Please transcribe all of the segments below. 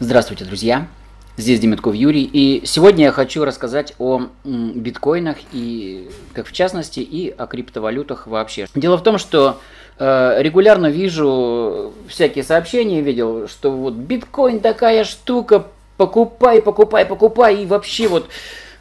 Здравствуйте, друзья! Здесь Демитков Юрий, и сегодня я хочу рассказать о биткоинах и, как в частности, и о криптовалютах вообще. Дело в том, что э, регулярно вижу всякие сообщения, видел, что вот биткоин такая штука, покупай, покупай, покупай, и вообще вот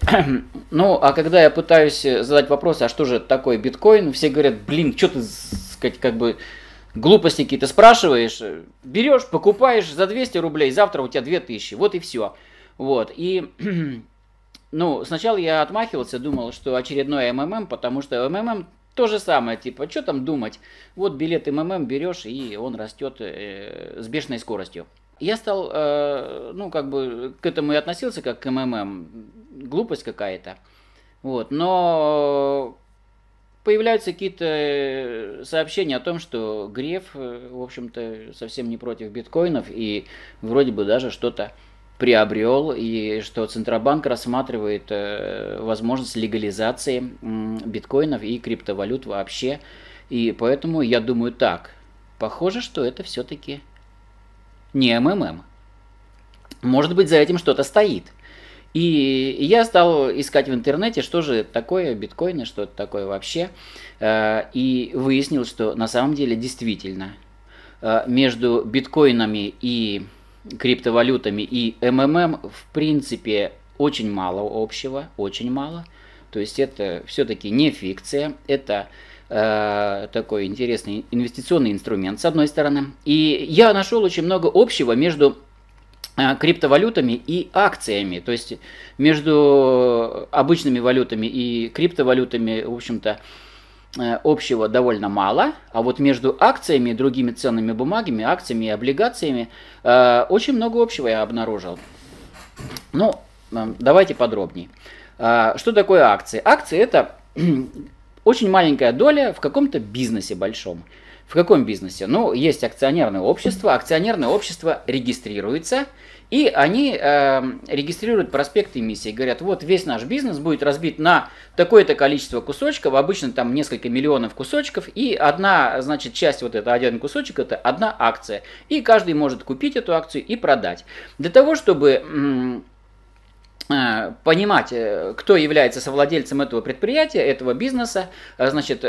ну, а когда я пытаюсь задать вопрос, а что же такое биткоин, все говорят, блин, что ты, сказать, как бы глупости какие-то спрашиваешь, берешь, покупаешь за 200 рублей, завтра у тебя 2000, вот и все. Вот, и, ну, сначала я отмахивался, думал, что очередной МММ, потому что МММ то же самое, типа, что там думать, вот билет МММ берешь, и он растет э, с бешеной скоростью. Я стал, э, ну, как бы, к этому и относился, как к МММ, глупость какая-то. Вот, но появляются какие-то э, сообщения о том, что Греф, э, в общем-то, совсем не против биткоинов и вроде бы даже что-то приобрел, и что Центробанк рассматривает э, возможность легализации биткоинов и криптовалют вообще. И поэтому я думаю так, похоже, что это все-таки не МММ. Может быть, за этим что-то стоит. И я стал искать в интернете, что же такое биткоины, что это такое вообще. Э, и выяснил, что на самом деле действительно э, между биткоинами и криптовалютами и МММ в принципе очень мало общего, очень мало. То есть это все-таки не фикция, это э, такой интересный инвестиционный инструмент с одной стороны. И я нашел очень много общего между криптовалютами и акциями. То есть между обычными валютами и криптовалютами, в общем-то, э, общего довольно мало, а вот между акциями и другими ценными бумагами, акциями и облигациями э, очень много общего я обнаружил. Ну, давайте подробнее. Что такое акции? Акции это очень маленькая доля в каком-то бизнесе большом. В каком бизнесе? Ну, есть акционерное общество. Акционерное общество регистрируется, и они э, регистрируют проспект эмиссии. Говорят, вот весь наш бизнес будет разбит на такое-то количество кусочков, обычно там несколько миллионов кусочков, и одна, значит, часть, вот это один кусочек, это одна акция. И каждый может купить эту акцию и продать. Для того, чтобы понимать, э, кто является совладельцем этого предприятия, этого бизнеса, э, значит,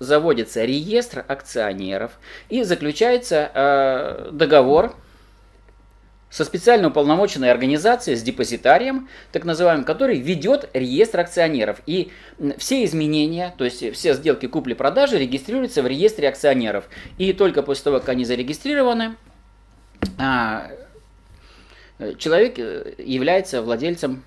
заводится реестр акционеров и заключается договор со специально уполномоченной организацией, с депозитарием, так называемым, который ведет реестр акционеров. И все изменения, то есть все сделки купли-продажи регистрируются в реестре акционеров. И только после того, как они зарегистрированы, а, Э, человек э, является владельцем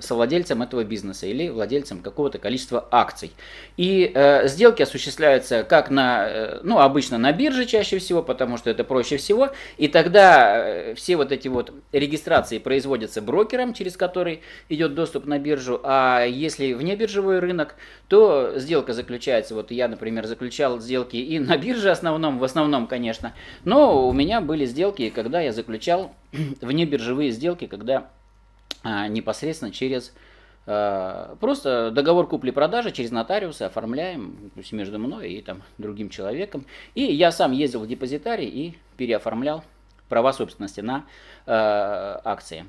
совладельцем этого бизнеса или владельцем какого-то количества акций. И э, сделки осуществляются как на, э, ну, обычно на бирже чаще всего, потому что это проще всего. И тогда э, все вот эти вот регистрации производятся брокером, через который идет доступ на биржу. А если вне биржевой рынок, то сделка заключается, вот я, например, заключал сделки и на бирже основном, в основном, конечно, но у меня были сделки, когда я заключал вне биржевые сделки, когда непосредственно через а, просто договор купли-продажи через нотариуса оформляем то есть между мной и там, другим человеком. И я сам ездил в депозитарий и переоформлял права собственности на э, акции.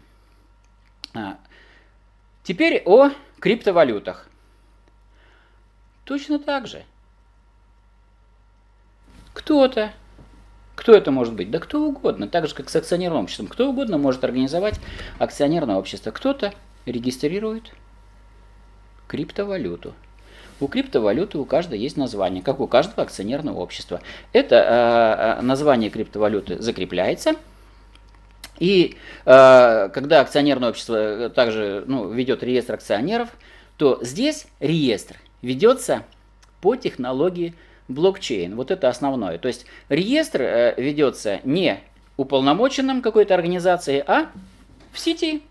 Теперь о криптовалютах. Точно так же. Кто-то кто это может быть? Да кто угодно, так же как с акционерным обществом. Кто угодно может организовать акционерное общество. Кто-то регистрирует криптовалюту. У криптовалюты у каждой есть название, как у каждого акционерного общества. Это э, э название криптовалюты закрепляется. И э, когда акционерное общество также ну, ведет реестр акционеров, то здесь реестр ведется по технологии блокчейн. Вот это основное. То есть реестр э, ведется не уполномоченным какой-то организацией, а в сети.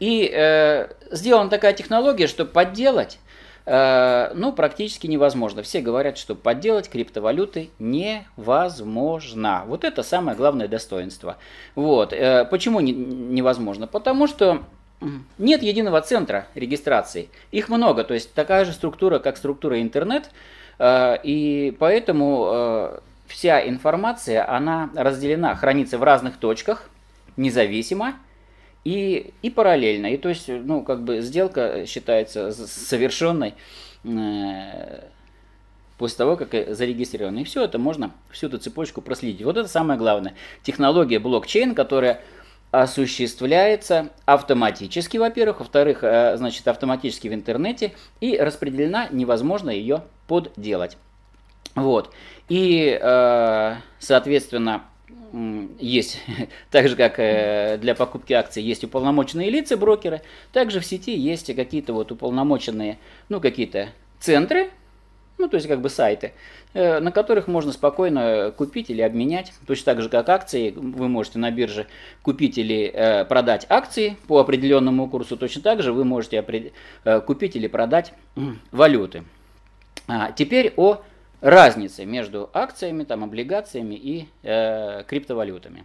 И э, сделана такая технология, что подделать э, ну, практически невозможно. Все говорят, что подделать криптовалюты невозможно. Вот это самое главное достоинство. Вот. Э, почему не, невозможно? Потому что нет единого центра регистрации. Их много, то есть такая же структура, как структура интернет, и поэтому э, вся информация, она разделена, хранится в разных точках, независимо и, и параллельно. И то есть, ну, как бы сделка считается совершенной э, после того, как зарегистрировано. И все это можно, всю эту цепочку проследить. Вот это самое главное. Технология блокчейн, которая осуществляется автоматически, во-первых, во-вторых, э, значит, автоматически в интернете и распределена, невозможно ее подделать. Вот. И, э, соответственно, есть, так же как э, для покупки акций есть уполномоченные лица, брокеры, также в сети есть какие-то вот уполномоченные, ну, какие-то центры, ну, то есть как бы сайты, э, на которых можно спокойно купить или обменять. Точно так же, как акции, вы можете на бирже купить или э, продать акции по определенному курсу. Точно так же вы можете э, купить или продать валюты. А, теперь о разнице между акциями, там, облигациями и криптовалютами.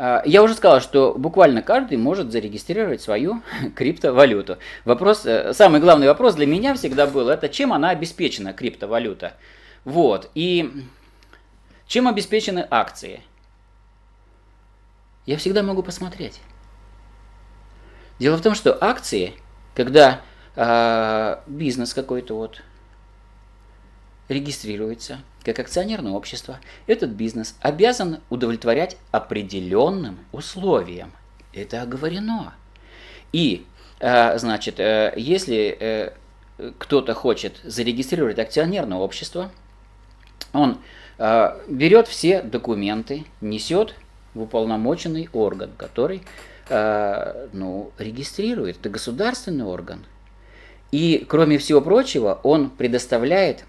А, я уже сказал, что буквально каждый может зарегистрировать свою криптовалюту. Вопрос, э, самый главный вопрос для меня всегда был, это чем она обеспечена, криптовалюта. Вот, и чем обеспечены акции? Я всегда могу посмотреть. Дело в том, что акции, когда э, бизнес какой-то вот регистрируется как акционерное общество, этот бизнес обязан удовлетворять определенным условиям. Это оговорено. И, э, значит, э, если э, кто-то хочет зарегистрировать акционерное общество, он берет все документы, несет в уполномоченный орган, который ну, регистрирует. Это государственный орган. И, кроме всего прочего, он предоставляет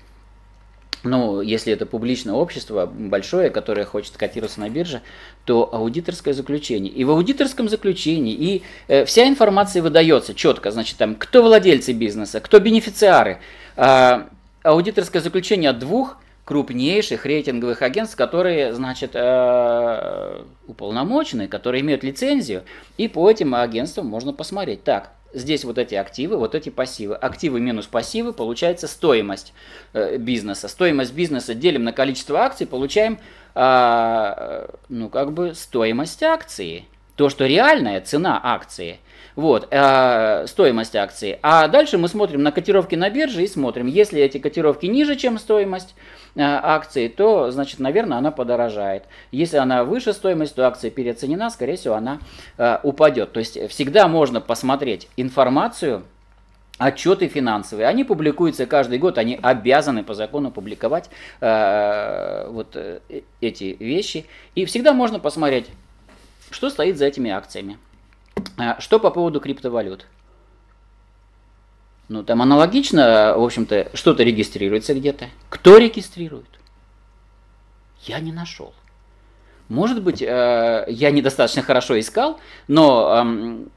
ну, если это публичное общество большое, которое хочет котироваться на бирже, то аудиторское заключение. И в аудиторском заключении и э, вся информация выдается четко, значит, там, кто владельцы бизнеса, кто бенефициары. Э, аудиторское заключение от двух крупнейших рейтинговых агентств, которые, значит, э, уполномочены, которые имеют лицензию, и по этим агентствам можно посмотреть. Так, здесь вот эти активы, вот эти пассивы. Активы минус пассивы, получается стоимость э, бизнеса. Стоимость бизнеса делим на количество акций, получаем, э, ну, как бы стоимость акции. То, что реальная цена акции. Вот, э, стоимость акции. А дальше мы смотрим на котировки на бирже и смотрим, если эти котировки ниже, чем стоимость, Э, акции, то, значит, наверное, она подорожает. Если она выше стоимости, то акция переоценена, скорее всего, она э, упадет. То есть всегда можно посмотреть информацию, отчеты финансовые. Они публикуются каждый год, они обязаны по закону публиковать э, вот э, эти вещи. И всегда можно посмотреть, что стоит за этими акциями. Э, что по поводу криптовалют? Ну, там аналогично, в общем-то, что-то регистрируется где-то. Кто регистрирует? Я не нашел. Может быть, э, я недостаточно хорошо искал, но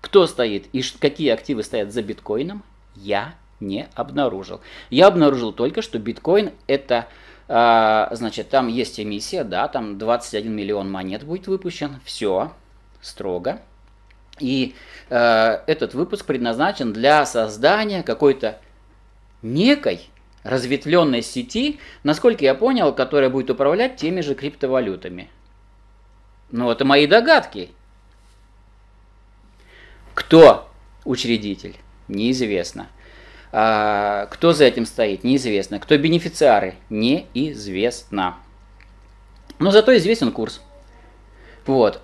кто стоит и какие активы стоят за биткоином, я не обнаружил. Я обнаружил только, что биткоин это, значит, там есть эмиссия, да, там 21 миллион монет будет выпущен, все, строго. И э, этот выпуск предназначен для создания какой-то некой разветвленной сети, насколько я понял, которая будет управлять теми же криптовалютами. Ну, это мои догадки. Кто учредитель? Неизвестно. А, кто за этим стоит? Неизвестно. Кто бенефициары? Неизвестно. Но зато известен курс. Вот.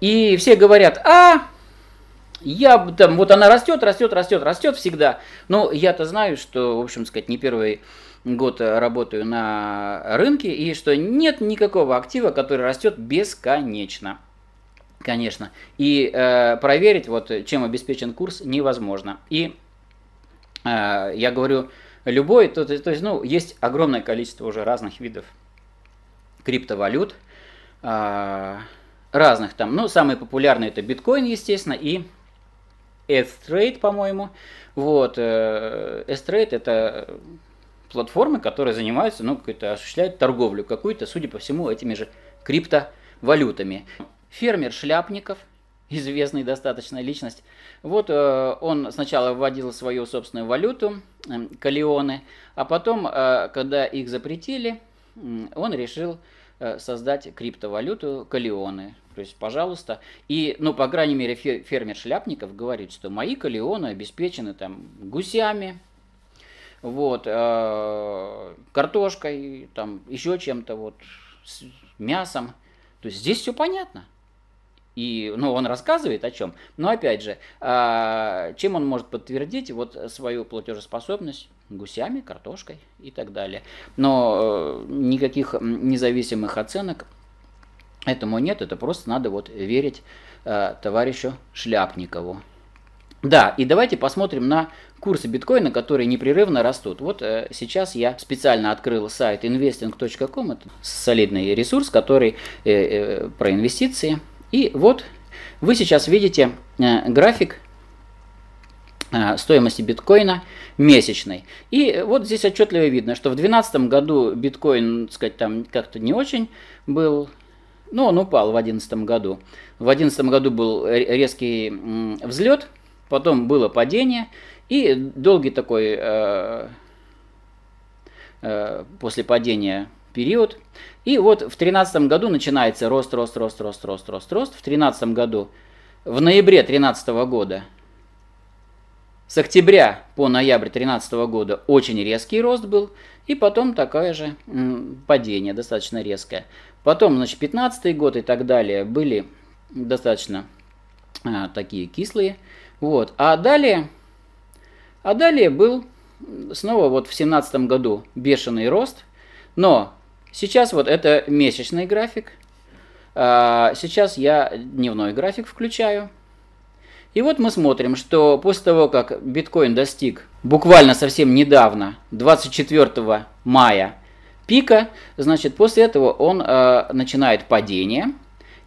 И все говорят, а, я там, вот она растет, растет, растет, растет всегда. Но я-то знаю, что, в общем сказать, не первый год работаю на рынке, и что нет никакого актива, который растет бесконечно. Конечно. И э, проверить, вот, чем обеспечен курс, невозможно. И э, я говорю, любой, то, то, есть, ну, есть огромное количество уже разных видов криптовалют. Э, разных там. Ну, самый популярный это биткоин, естественно, и S-Trade, по-моему. Вот, э, S-Trade это платформы, которые занимаются, ну, какой-то осуществляют торговлю какую-то, судя по всему, этими же криптовалютами. Фермер Шляпников известный достаточно личность. Вот э, он сначала вводил свою собственную валюту, э, калионы, а потом, э, когда их запретили, он решил э, создать криптовалюту калионы. То есть, пожалуйста. И, ну, по крайней мере, фермер Шляпников говорит, что мои калионы обеспечены там гусями, вот, э, картошкой, там, еще чем-то, вот, мясом. То есть здесь все понятно. И, ну, он рассказывает о чем. Но опять же, э, чем он может подтвердить вот свою платежеспособность? Гусями, картошкой и так далее. Но э, никаких независимых оценок этому нет. Это просто надо вот верить э, товарищу Шляпникову. Да, и давайте посмотрим на курсы биткоина, которые непрерывно растут. Вот э, сейчас я специально открыл сайт investing.com, это солидный ресурс, который э, э, про инвестиции. И вот вы сейчас видите э, график э, стоимости биткоина месячной. И вот здесь отчетливо видно, что в 2012 году биткоин, так сказать, там как-то не очень был ну, он упал в 2011 году. В 2011 году был резкий взлет, потом было падение, и долгий такой э, э, после падения период. И вот в 2013 году начинается рост, рост, рост, рост, рост, рост, рост. В 2013 году, в ноябре 2013 года, с октября по ноябрь 2013 года очень резкий рост был, и потом такое же падение, достаточно резкое. Потом, значит, 15 год и так далее были достаточно а, такие кислые. Вот. А далее а далее был снова вот в 2017 году бешеный рост, но сейчас вот это месячный график, а, сейчас я дневной график включаю. И вот мы смотрим, что после того, как биткоин достиг буквально совсем недавно, 24 мая, пика, значит, после этого он э, начинает падение.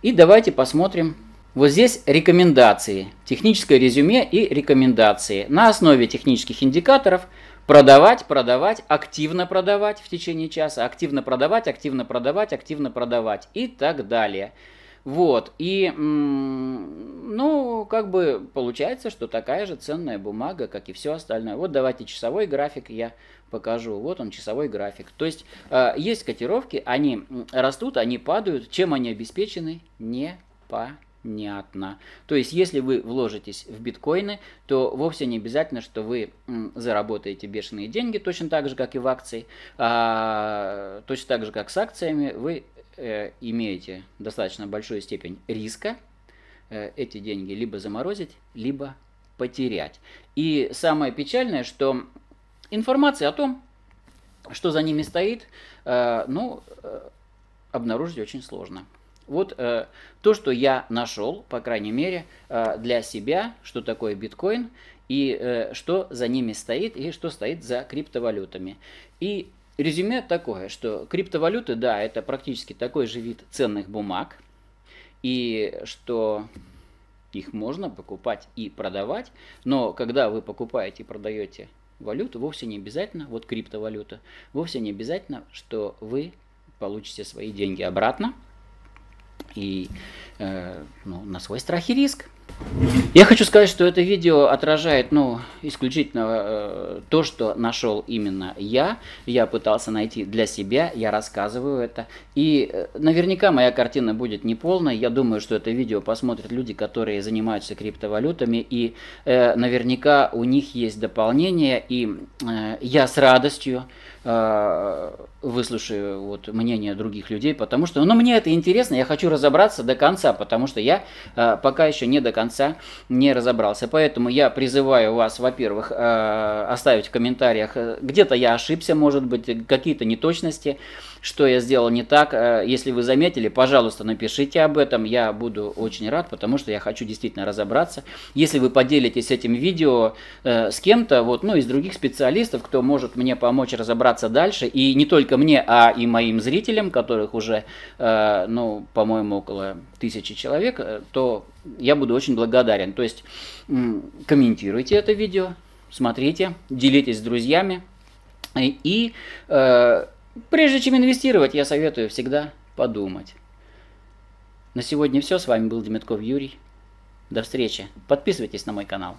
И давайте посмотрим вот здесь рекомендации, техническое резюме и рекомендации. На основе технических индикаторов продавать, продавать, активно продавать в течение часа, активно продавать, активно продавать, активно продавать и так далее. Вот, и, ну, как бы получается, что такая же ценная бумага, как и все остальное. Вот давайте часовой график я покажу. Вот он, часовой график. То есть, э, есть котировки, они растут, они падают. Чем они обеспечены? Не по Понятно. То есть, если вы вложитесь в биткоины, то вовсе не обязательно, что вы заработаете бешеные деньги, точно так же, как и в акции. А, точно так же, как с акциями, вы э, имеете достаточно большую степень риска э, эти деньги либо заморозить, либо потерять. И самое печальное, что информация о том, что за ними стоит, э, ну, э, обнаружить очень сложно. Вот э, то, что я нашел, по крайней мере, э, для себя, что такое биткоин и э, что за ними стоит и что стоит за криптовалютами. И резюме такое, что криптовалюты, да, это практически такой же вид ценных бумаг, и что их можно покупать и продавать, но когда вы покупаете и продаете валюту, вовсе не обязательно, вот криптовалюта, вовсе не обязательно, что вы получите свои деньги обратно, и э, ну, на свой страх и риск. Я хочу сказать, что это видео отражает ну, исключительно э, то, что нашел именно я. Я пытался найти для себя, я рассказываю это. И э, наверняка моя картина будет неполной. Я думаю, что это видео посмотрят люди, которые занимаются криптовалютами. И э, наверняка у них есть дополнение. И э, я с радостью э, выслушаю вот мнение других людей, потому что, ну, мне это интересно, я хочу разобраться до конца, потому что я э, пока еще не до конца не разобрался. Поэтому я призываю вас, во-первых, э, оставить в комментариях, э, где-то я ошибся, может быть, какие-то неточности, что я сделал не так. Э, если вы заметили, пожалуйста, напишите об этом, я буду очень рад, потому что я хочу действительно разобраться. Если вы поделитесь этим видео э, с кем-то, вот, ну, из других специалистов, кто может мне помочь разобраться дальше, и не только мне, а и моим зрителям, которых уже, э, ну, по-моему, около тысячи человек, то я буду очень благодарен. То есть комментируйте это видео, смотрите, делитесь с друзьями. И э, прежде чем инвестировать, я советую всегда подумать. На сегодня все. С вами был Демятков Юрий. До встречи. Подписывайтесь на мой канал.